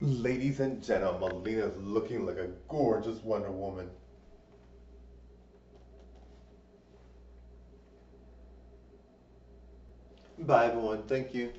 Ladies and gentlemen, Melina's looking like a gorgeous Wonder Woman. Bye everyone, thank you.